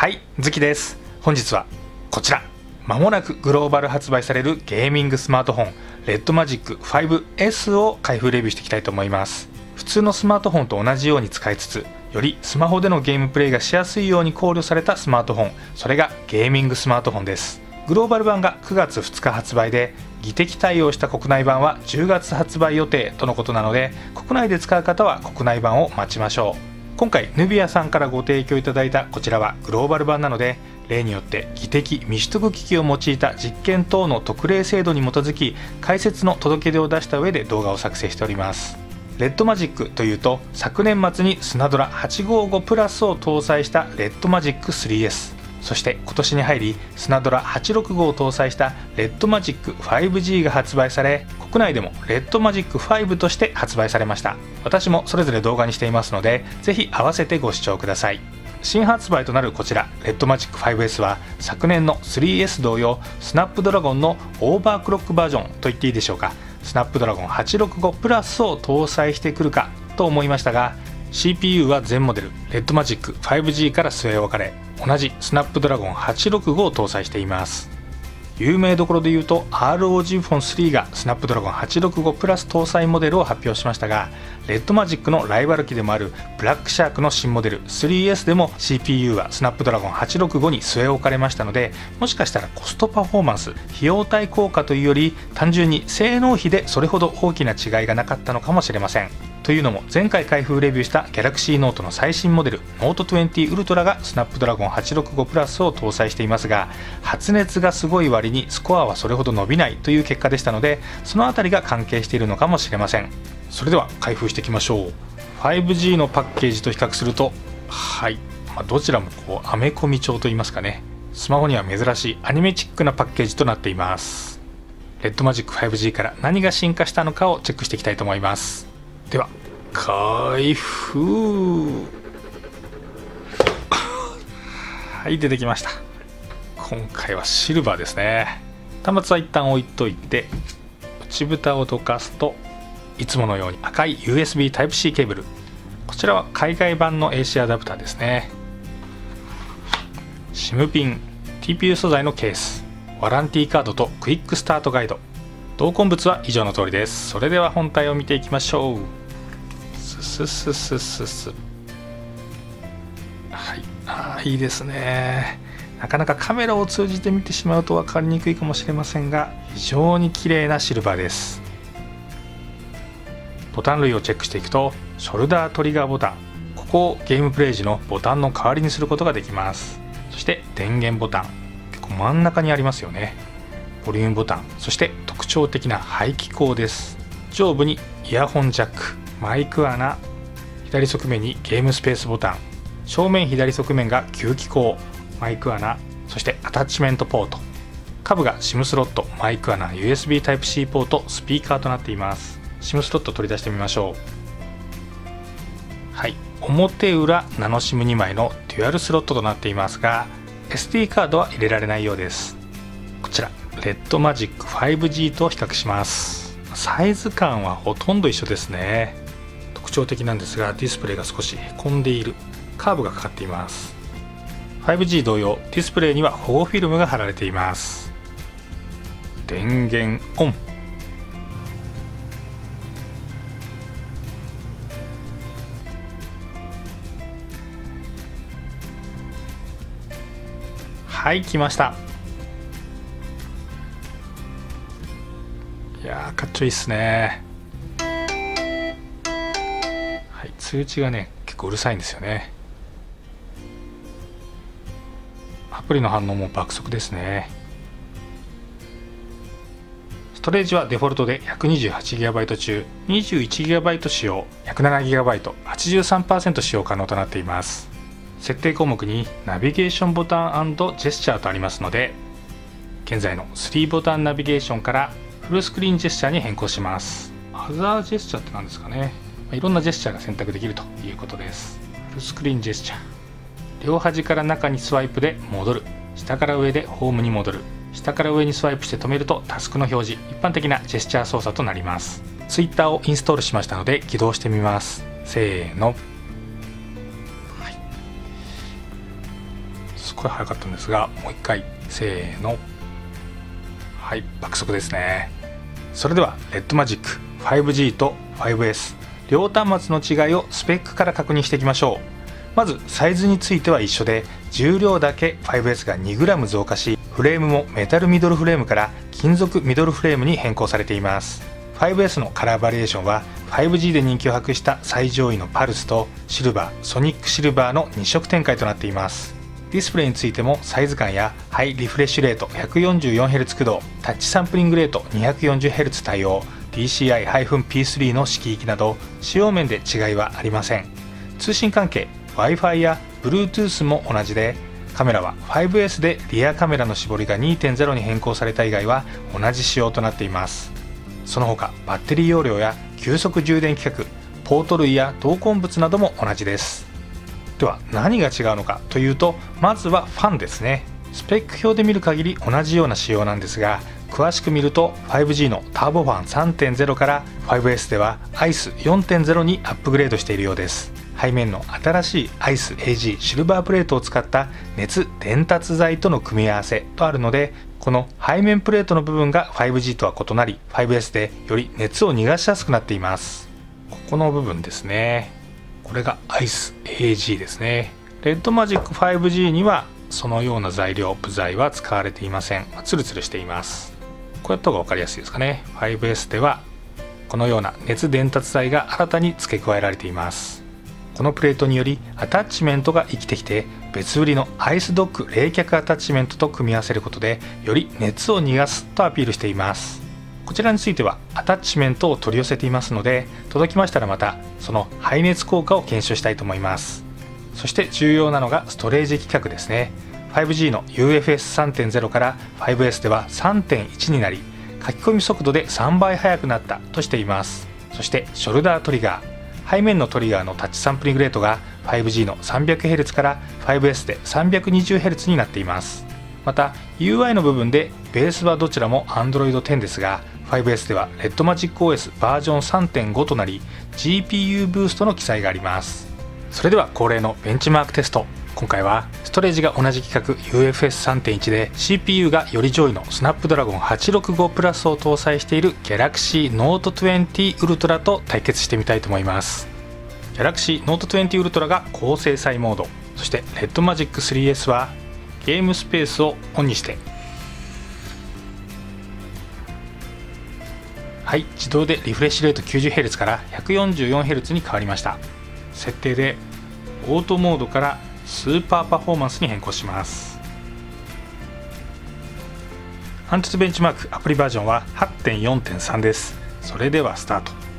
はいズキです。本日はこちら。まもなくグローバル発売されるゲーミングスマートフォンレッドマジック 5S を開封レビューしていきたいと思います。普通のスマートフォンと同じように使いつつよりスマホでのゲームプレイがしやすいように考慮されたスマートフォンそれがゲーミングスマートフォンです。グローバル版が9月2日発売で技的対応した国内版は10月発売予定とのことなので国内で使う方は国内版を待ちましょう。今回ヌビアさんからご提供いただいたこちらはグローバル版なので例によって技的未取得機器を用いた実験等の特例制度に基づき解説の届け出を出した上で動画を作成しております。レッドマジックというと昨年末にスナドラ855プラスを搭載したレッドマジック 3S そして今年に入りスナドラ865を搭載したレッドマジック 5G が発売され国内でもレッドマジック5として発売されました。私もそれぞれ動画にしていますのでぜひ合わせてご視聴ください。新発売となるこちらレッドマジック 5S は昨年の 3S 同様スナップドラゴンのオーバークロックバージョンと言っていいでしょうか。スナップドラゴン865プラスを搭載してくるかと思いましたが CPU は全モデルレッドマジック 5G から据え置かれ同じスナップドラゴン865を搭載しています。有名どころで言うと ROG フォン3がスナップドラゴン865プラス搭載モデルを発表しましたがレッドマジックのライバル機でもあるブラックシャークの新モデル 3S でも CPU はスナップドラゴン865に据え置かれましたのでもしかしたらコストパフォーマンス費用対効果というより単純に性能比でそれほど大きな違いがなかったのかもしれません。というのも前回開封レビューした Galaxy Note の最新モデル Note 20 Ultra がスナップドラゴン865プラスを搭載していますが発熱がすごい割にスコアはそれほど伸びないという結果でしたのでその辺りが関係しているのかもしれません。それでは開封していきましょう。5G のパッケージと比較するとはい、まあ、どちらもこうアメコミ調といいますかね。スマホには珍しいアニメチックなパッケージとなっています。レッドマジック 5G から何が進化したのかをチェックしていきたいと思います。では開封。はい出てきました。今回はシルバーですね。端末は一旦置いといて内蓋をどかすといつものように赤い USB Type-C ケーブル。こちらは海外版の AC アダプターですね。SIM ピン TPU 素材のケース。ワランティーカードとクイックスタートガイド。同梱物は以上の通りです。それでは本体を見ていきましょう。スススススはい。あいいですね。なかなかカメラを通じて見てしまうと分かりにくいかもしれませんが非常に綺麗なシルバーです。ボタン類をチェックしていくとショルダートリガーボタン。ここをゲームプレイ時のボタンの代わりにすることができます。そして電源ボタン。結構真ん中にありますよね。ボリュームボタン。そして特徴的な排気口です。上部にイヤホンジャック。マイク穴左側面にゲームスペースボタン正面左側面が吸気口マイク穴そしてアタッチメントポート。下部が SIM スロットマイク穴 USB Type-C ポートスピーカーとなっています。SIM スロット取り出してみましょう。はい。表裏ナノ SIM2 枚のデュアルスロットとなっていますが SD カードは入れられないようです。こちら RedMagic 5G と比較します。サイズ感はほとんど一緒ですね。特徴的なんですがディスプレイが少しへこんでいる。カーブがかかっています。5G 同様ディスプレイには保護フィルムが貼られています。電源オン。はい来ました。いやかっちょいいっすね。通知がね結構うるさいんですよね。アプリの反応も爆速ですね。ストレージはデフォルトで 128GB 中 21GB 使用 107GB83% 使用可能となっています。設定項目にナビゲーションボタンジェスチャーとありますので現在の3ボタンナビゲーションからフルスクリーンジェスチャーに変更します。アザージェスチャーって何ですかね。いろんなジェスチャーが選択できるということです。フルスクリーンジェスチャー。両端から中にスワイプで戻る。下から上でホームに戻る。下から上にスワイプして止めるとタスクの表示。一般的なジェスチャー操作となります。Twitter をインストールしましたので起動してみます。せーの、はい、すごい早かったんですがもう一回。せーの。はい。爆速ですね。それではレッドマジック。5G と 5S 両端末の違いをスペックから確認していきましょう。まずサイズについては一緒で重量だけ 5S が 2g 増加しフレームもメタルミドルフレームから金属ミドルフレームに変更されています。5S のカラーバリエーションは 5G で人気を博した最上位のパルスとシルバーソニックシルバーの2色展開となっています。ディスプレイについてもサイズ感やハイリフレッシュレート 144Hz 駆動タッチサンプリングレート 240Hz 対応。DCI-P3 の色域など使用面で違いはありません。通信関係 Wi-Fi や Bluetooth も同じでカメラは 5S でリアカメラの絞りが2.0に変更された以外は同じ仕様となっています。その他バッテリー容量や急速充電規格ポート類や同梱物なども同じです。では何が違うのかというとまずはファンですね。スペック表で見る限り同じような仕様なんですが詳しく見ると 5G のターボファン3.0から 5S では ICE4.0 にアップグレードしているようです。背面の新しい ICE-AG シルバープレートを使った熱伝達材との組み合わせとあるのでこの背面プレートの部分が 5G とは異なり 5S でより熱を逃がしやすくなっています。ここの部分ですね。これが ICE-AG ですね。レッドマジック 5G にはそのような材料部材は使われていません。ツルツルしています。こうやった方が分かりやすいですかね。5S ではこのような熱伝達材が新たに付け加えられています。このプレートによりアタッチメントが生きてきて別売りのアイスドッグ冷却アタッチメントと組み合わせることでより熱を逃がすとアピールしています。こちらについてはアタッチメントを取り寄せていますので届きましたらまたその排熱効果を検証したいと思います。そして重要なのがストレージ規格ですね。5G の UFS3.0 から 5S では3.1になり書き込み速度で3倍速くなったとしています。そしてショルダートリガー。背面のトリガーのタッチサンプリングレートが 5G の 300Hz から 5S で 320Hz になっています。また UI の部分でベースはどちらも Android 10ですが 5S では RedMagicOS バージョン3.5となり GPU ブーストの記載があります。それでは恒例のベンチマークテスト。今回はストレージが同じ規格 UFS3.1 で CPU がより上位のスナップドラゴン865プラスを搭載している Galaxy Note 20 Ultra と対決してみたいと思います。Galaxy Note 20 Ultra が高精細モードそして RedMagic 3S はゲームスペースをオンにして。はい自動でリフレッシュレート 90Hz から 144Hz に変わりました。設定でオートモードからスーパーパフォーマンスに変更します。アントゥベンチマークアプリバージョンは8.4.3です。それではスタート。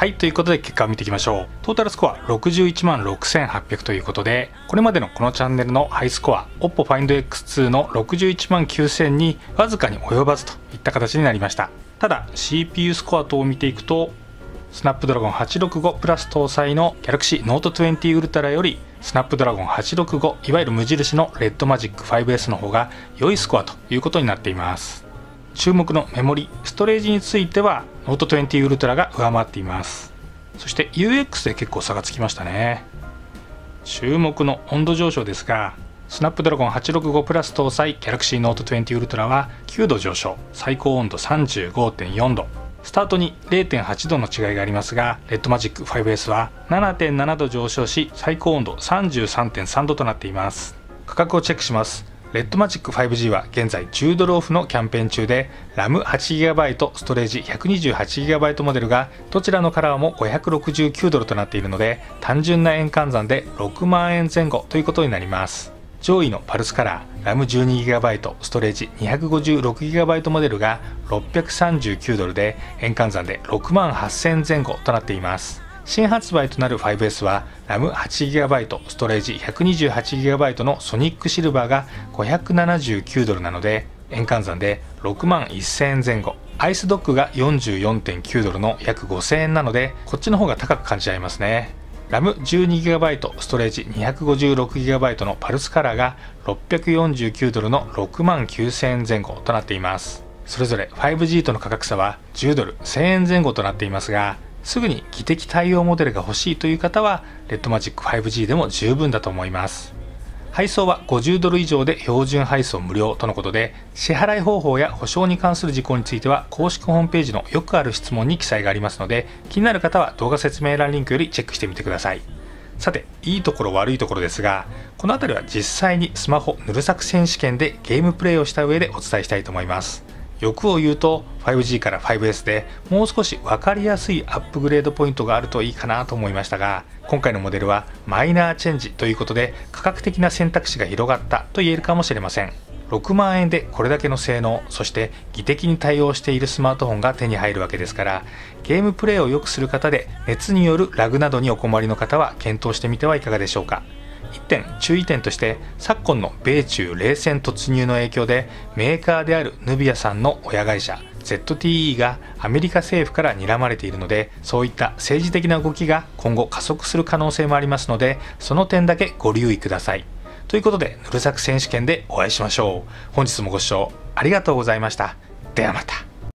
はいということで結果を見ていきましょう。トータルスコア61万6800ということでこれまでのこのチャンネルのハイスコア OPPO Find X2 の61万9000にわずかに及ばずといった形になりました。ただ CPU スコア等を見ていくとスナップドラゴン865プラス搭載の Galaxy Note 20 Ultra よりスナップドラゴン865いわゆる無印の RedMagic 5S の方が良いスコアということになっています。注目のメモリストレージについては Note 20 Ultra が上回っています。そして UX で結構差がつきましたね。注目の温度上昇ですがスナップドラゴン865プラス搭載 Galaxy Note 20 Ultra は9度上昇。最高温度35.4度。スタートに0.8度の違いがありますがレッドマジック 5S は7.7度上昇し最高温度33.3度となっています。価格をチェックします。レッドマジック 5G は現在10ドルオフのキャンペーン中で RAM8GB ストレージ 128GB モデルがどちらのカラーも569ドルとなっているので単純な円換算で6万円前後ということになります。上位のパルスカラー RAM12GB ストレージ 256GB モデルが639ドルで円換算で6万8000円前後となっています。新発売となる 5S は RAM8GB ストレージ 128GB のソニックシルバーが579ドルなので円換算で6万1000円前後アイスドッグが44.9ドルの約5000円なのでこっちの方が高く感じちゃいますね。RAM12GB ストレージ 256GB のパルスカラーが649ドルの6万9000円前後となっています。それぞれ 5G との価格差は10ドル1000円前後となっていますがすぐに技的対応モデルが欲しいという方はレッドマジック 5G でも十分だと思います。配送は50ドル以上で標準配送無料とのことで支払い方法や保証に関する事項については公式ホームページのよくある質問に記載がありますので気になる方は動画説明欄リンクよりチェックしてみてください。さていいところ悪いところですがこの辺りは実際にスマホぬるさく選手権でゲームプレイをした上でお伝えしたいと思います。欲を言うと 5G から 5S でもう少し分かりやすいアップグレードポイントがあるといいかなと思いましたが今回のモデルはマイナーチェンジということで価格的な選択肢が広がったと言えるかもしれません。6万円でこれだけの性能そして技的に対応しているスマートフォンが手に入るわけですからゲームプレイを良くする方で熱によるラグなどにお困りの方は検討してみてはいかがでしょうか。1点注意点として昨今の米中冷戦突入の影響でメーカーであるヌビアさんの親会社 ZTE がアメリカ政府から睨まれているのでそういった政治的な動きが今後加速する可能性もありますのでその点だけご留意ください。ということでぬるさく選手権でお会いしましょう。本日もご視聴ありがとうございました。ではまた。